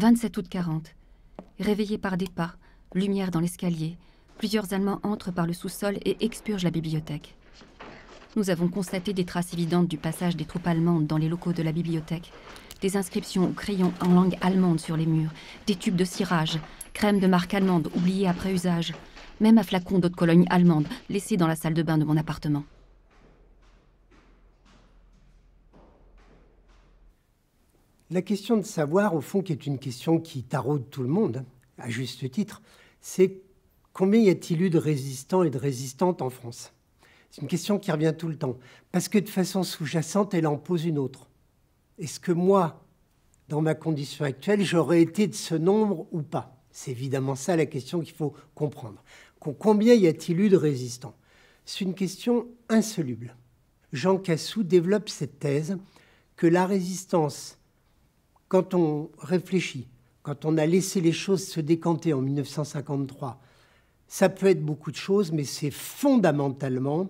27 août 40. Réveillé par des pas, lumière dans l'escalier, plusieurs Allemands entrent par le sous-sol et expurgent la bibliothèque. Nous avons constaté des traces évidentes du passage des troupes allemandes dans les locaux de la bibliothèque, des inscriptions au crayon en langue allemande sur les murs, des tubes de cirage, crème de marque allemande oubliée après usage, même un flacon d'eau de Cologne allemande laissé dans la salle de bain de mon appartement. La question de savoir, au fond, qui est une question qui taraude tout le monde, à juste titre, c'est combien y a-t-il eu de résistants et de résistantes en France? C'est une question qui revient tout le temps, parce que de façon sous-jacente, elle en pose une autre. Est-ce que moi, dans ma condition actuelle, j'aurais été de ce nombre ou pas? C'est évidemment ça la question qu'il faut comprendre. Combien y a-t-il eu de résistants? C'est une question insoluble. Jean Cassou développe cette thèse que la résistance quand on réfléchit, quand on a laissé les choses se décanter en 1953, ça peut être beaucoup de choses, mais c'est fondamentalement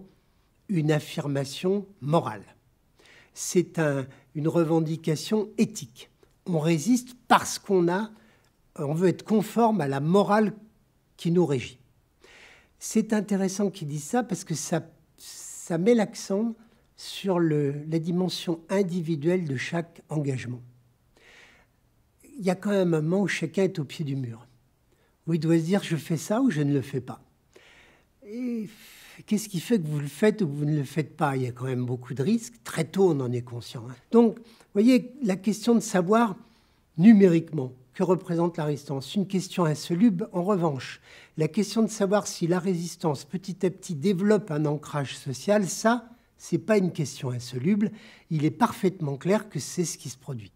une affirmation morale. C'est une revendication éthique. On résiste parce qu'on a, on veut être conforme à la morale qui nous régit. C'est intéressant qu'il dise ça parce que ça, met l'accent sur la dimension individuelle de chaque engagement il y a quand même un moment où chacun est au pied du mur, où il doit se dire je fais ça ou je ne le fais pas. Et qu'est-ce qui fait que vous le faites ou que vous ne le faites pas? Il y a quand même beaucoup de risques. Très tôt, on en est conscient. Hein. Donc, vous voyez, la question de savoir numériquement que représente la résistance, une question insoluble. En revanche, la question de savoir si la résistance petit à petit développe un ancrage social, ça, c'est pas une question insoluble. Il est parfaitement clair que c'est ce qui se produit.